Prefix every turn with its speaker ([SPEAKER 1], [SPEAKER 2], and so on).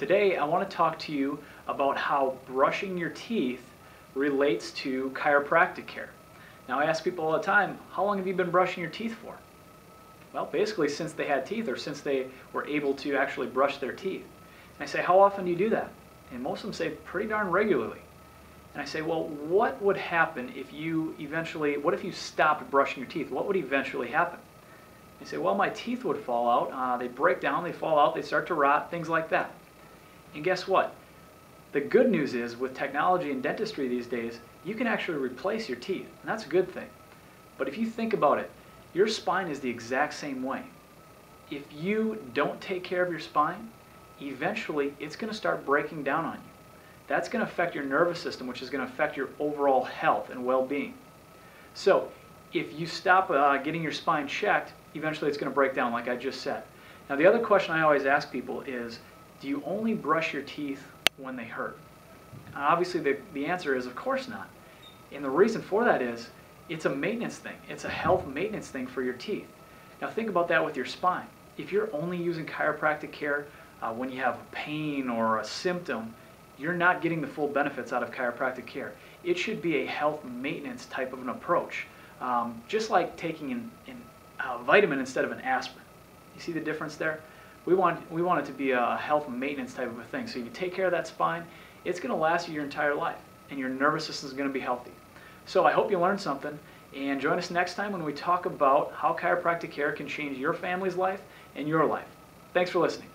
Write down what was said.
[SPEAKER 1] Today I want to talk to you about how brushing your teeth relates to chiropractic care. Now I ask people all the time, how long have you been brushing your teeth for? Well, basically since they had teeth or since they were able to actually brush their teeth. And I say, how often do you do that? And most of them say pretty darn regularly. And I say, well, what would happen if you eventually, what if you stopped brushing your teeth? What would eventually happen? They say, well, my teeth would fall out. Uh, they break down, they fall out, they start to rot, things like that. And guess what? The good news is with technology and dentistry these days, you can actually replace your teeth, and that's a good thing. But if you think about it, your spine is the exact same way. If you don't take care of your spine, eventually it's going to start breaking down on you. That's going to affect your nervous system, which is going to affect your overall health and well-being. So if you stop uh, getting your spine checked, eventually it's going to break down like I just said. Now the other question I always ask people is, do you only brush your teeth when they hurt? And obviously the, the answer is of course not. And the reason for that is it's a maintenance thing. It's a health maintenance thing for your teeth. Now think about that with your spine. If you're only using chiropractic care uh, when you have a pain or a symptom, you're not getting the full benefits out of chiropractic care. It should be a health maintenance type of an approach, um, just like taking an, an, a vitamin instead of an aspirin. You see the difference there? We want, we want it to be a health maintenance type of a thing. So you take care of that spine, it's going to last you your entire life, and your nervous system is going to be healthy. So I hope you learned something, and join us next time when we talk about how chiropractic care can change your family's life and your life. Thanks for listening.